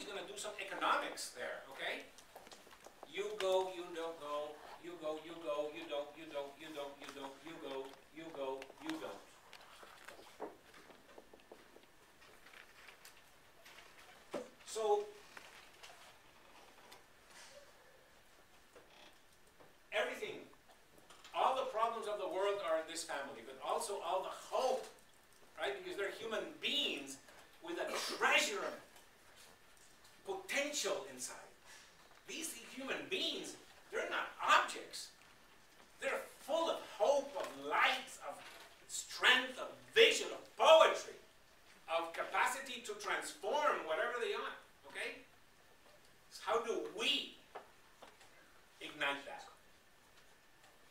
family's going to do some economics there, okay? You go, you don't go, you go, you go, you don't, you don't, you don't, you don't, you go, you go, you don't. So, everything, all the problems of the world are in this family, but also all the hope, right? Because they're human beings with a treasure of inside. These human beings, they're not objects. They're full of hope, of light, of strength, of vision, of poetry, of capacity to transform whatever they are. Okay? So how do we ignite that?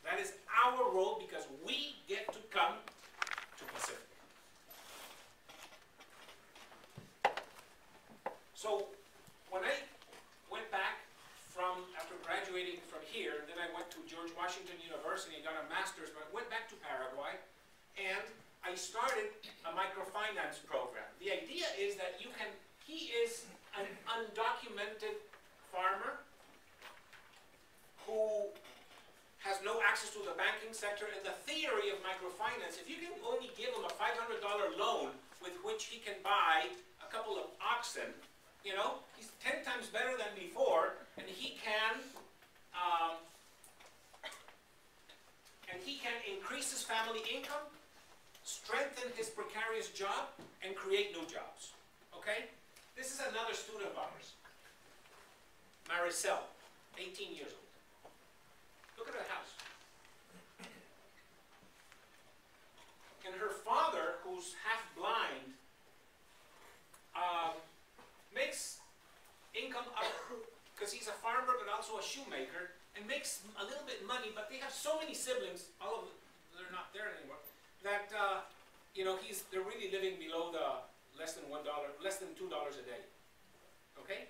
That is our role because we get to come to Pacific. So when I went back from, after graduating from here, then I went to George Washington University and got a master's, but I went back to Paraguay and I started a microfinance program. The idea is that you can, he is an undocumented farmer who has no access to the banking sector. And the theory of microfinance, if you can only give him a $500 loan with which he can buy a couple of oxen, you know, he's 10 times better than before, and he can, um, and he can increase his family income, strengthen his precarious job, and create new jobs. Okay? This is another student of ours, Maricel, 18 years old. Look at her house. And her father, who's half blind, um, makes income up because he's a farmer but also a shoemaker and makes a little bit money. But they have so many siblings, all of them, they're not there anymore, that uh, you know he's they're really living below the less than one dollar, less than two dollars a day. Okay.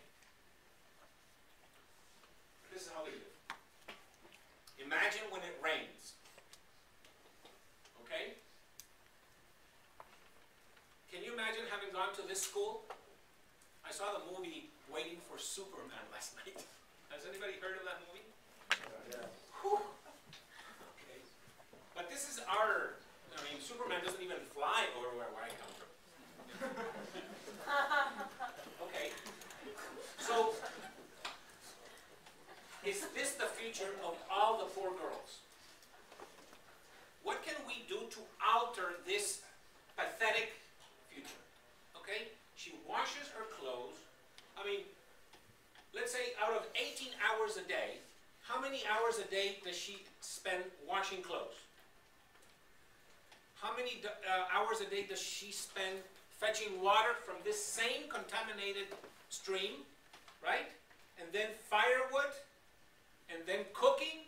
This is how they live. Imagine when it rains. Okay? Can you imagine having gone to this school? I saw the movie Waiting for Superman last night. Has anybody heard of that movie? Yeah. Whew. Okay. But this is our, I mean, Superman doesn't even fly over where, where I come from. okay. So, is this the future of all the poor girls? What can we do to alter this pathetic future? Okay? She washes her clothes. I mean, let's say out of 18 hours a day, how many hours a day does she spend washing clothes? How many uh, hours a day does she spend fetching water from this same contaminated stream, right? And then firewood, and then cooking,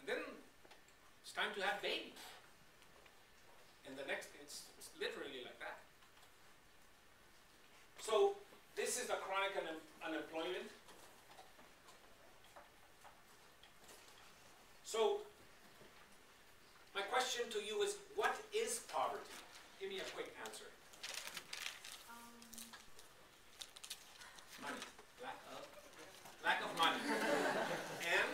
and then it's time to have babies. And the next, it's, it's literally like that. So this is the chronic un unemployment. So my question to you is, what is poverty? Give me a quick answer. Um. Money. Lack of? Lack of money. and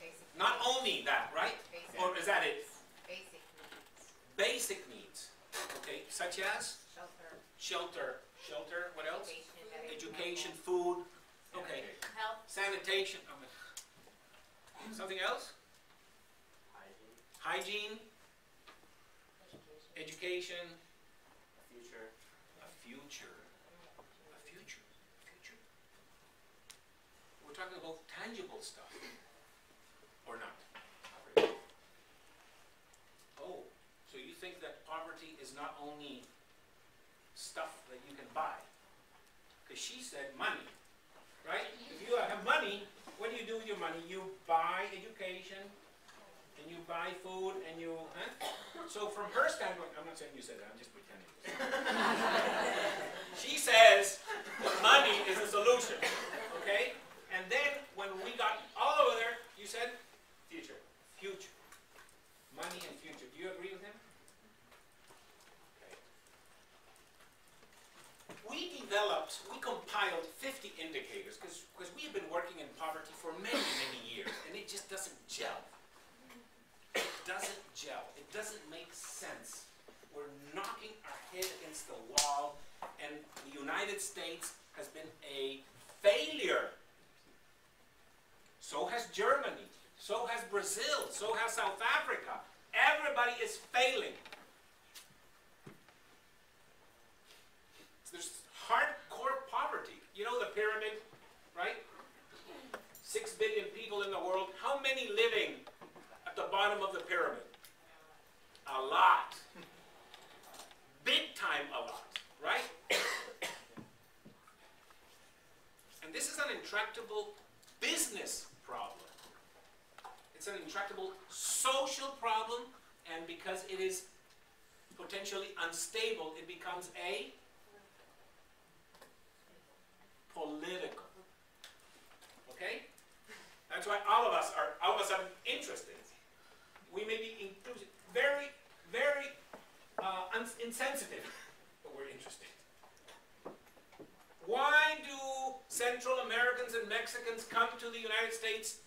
Basic, not only that, right? basic, Or is that it? basic needs, Basic needs. Okay, such as shelter, shelter, shelter, what else? education, Education, food, okay, health, sanitation. Something else? Hygiene. Hygiene, education, a future, a future, a future, future. We're talking about tangible stuff, or not. Oh, so you think that poverty is not only stuff that you can buy? Because she said money, right? If you have money, what do you do with your money? You buy food, and you, huh? So from her standpoint, I'm not saying you said that, I'm just pretending. she says money is the solution, okay? And then when we got all over there, you said future, future, money and future. Do you agree with him? Okay. We developed, we compiled 50 indicators because we have been working in poverty for many, many years, and it just doesn't gel. Doesn't gel. It doesn't make sense. We're knocking our head against the wall, and the United States has been a failure. So has Germany. So has Brazil. So has South Africa. Everybody is failing. There's hardcore poverty. You know the pyramid, right? Six billion people in the world. How many living at the bottom of the pyramid? A lot. Big time a lot, right? and this is an intractable business problem. It's an intractable social problem, and because it is potentially unstable, it becomes a political. Okay? That's why all of us are all of a sudden interested. We may be inclusive, very, very uh, insensitive, but we're interested. Why do Central Americans and Mexicans come to the United States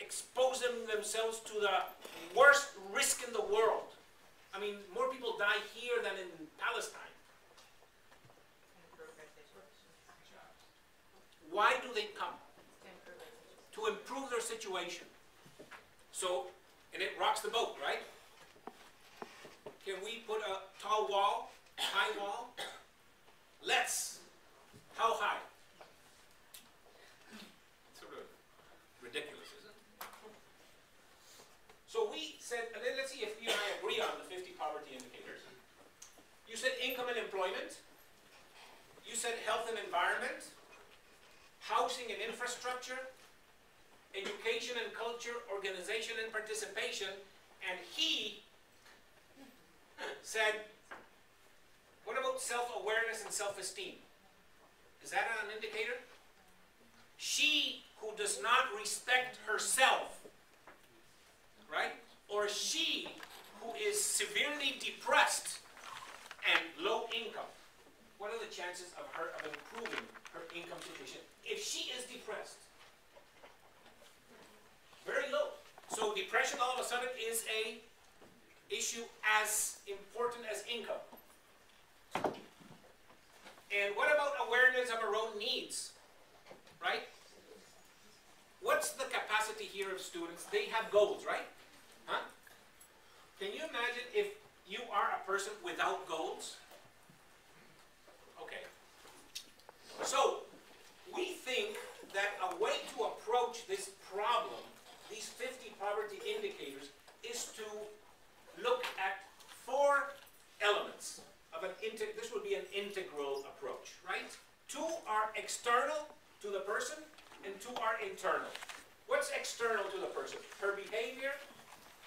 exposing themselves to the worst risk in the world? I mean, more people die here than in Palestine. Why do they come? To improve their situation. So, and it rocks the boat, right? Can we put a tall wall, high wall? Let's. How high? Sort of ridiculous, isn't it? So we said, let's see if you and I agree on the 50 poverty indicators. You said income and employment. You said health and environment. Housing and infrastructure. Education and culture, organization and participation. And he said, what about self-awareness and self-esteem? Is that an indicator? She who does not respect herself, right? Or she who is severely depressed and low income. What are the chances of her of improving her income situation if she is depressed? Very low. So depression all of a sudden is a issue as important as income. And what about awareness of our own needs? Right? What's the capacity here of students? They have goals, right? Huh? Can you imagine if you are a person without goals? Okay. So, we think that a way to approach this problem, these 50 poverty indicators, is to look at four elements of an integ- this would be an integral approach, right? Two are external to the person and two are internal. What's external to the person? Her behavior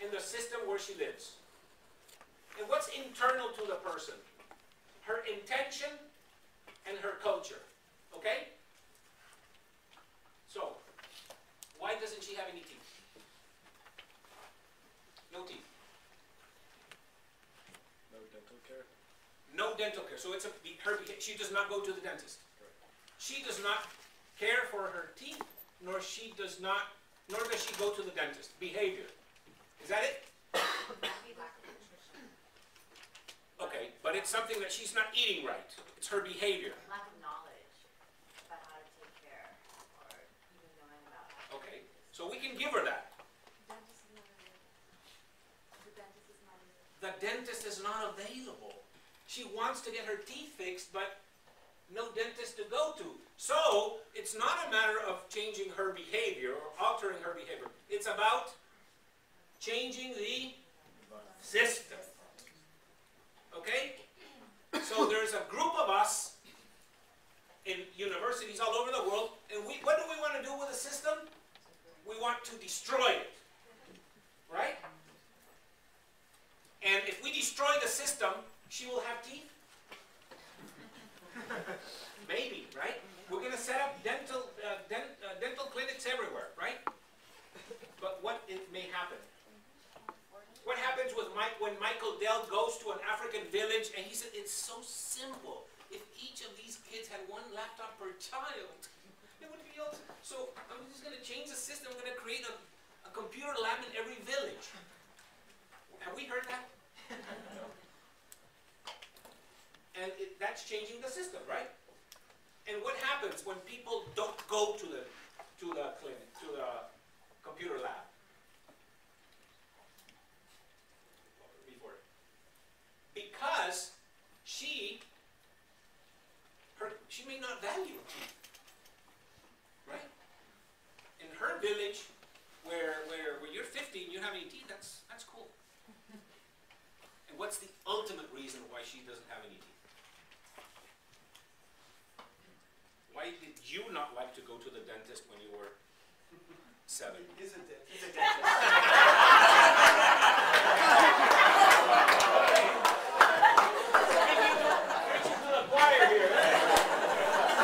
and the system where she lives. And what's internal to the person? Her intention and her culture. Okay? So, why doesn't she have any teeth? No teeth. No dental care? No dental care. So it's a her. She does not go to the dentist. She does not care for her teeth, nor she does not, nor does she go to the dentist. Behavior. Is that it? Maybe lack of nutrition. Okay, but it's something that she's not eating right. It's her behavior. Lack of knowledge about how to take care or even knowing about how. Okay, so we can give her that. Dentist is not available. The dentist is not available. She wants to get her teeth fixed, but no dentist to go to. So it's not a matter of changing her behavior or altering her behavior. It's about changing the system. Okay? So there's a group of us in universities all over the world, and we, what do we want to do with the system? We want to destroy it. Right? And if we destroy the system, she will have teeth? Maybe, right? We're gonna set up dental, uh, uh, dental clinics everywhere, right? But what it may happen? What happens with Mike, when Michael Dell goes to an African village and he said, it's so simple. If each of these kids had one laptop per child, it would be awesome. So I'm just gonna change the system, I'm gonna create a, a computer lab in every village. Have we heard that? And it, that's changing the system, right? And what happens when people don't go to the, to the clinic, to the computer lab? Before. Because she, her, she may not value it, Right? In her village, where, where, where you're fifty and you have any teeth, that's, that's cool. And what's the ultimate reason why she doesn't have any teeth? Why did you not like to go to the dentist when you were seven? He's a. He's a dentist. Preaching to the choir here.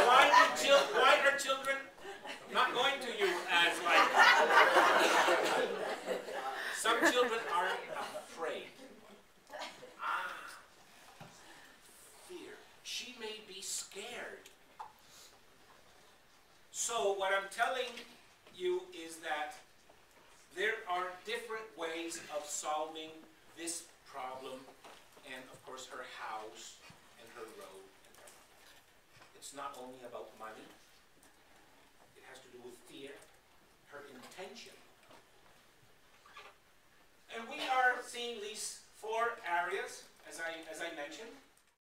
Why do chil- why are children not going to you as like? Some children are afraid. Ah, fear. She may be scared. So what I'm telling is that there are different ways of solving this problem and of course her house and her road and. It's not only about money. It has to do with fear, her intention. And we are seeing these four areas, as I, as I mentioned.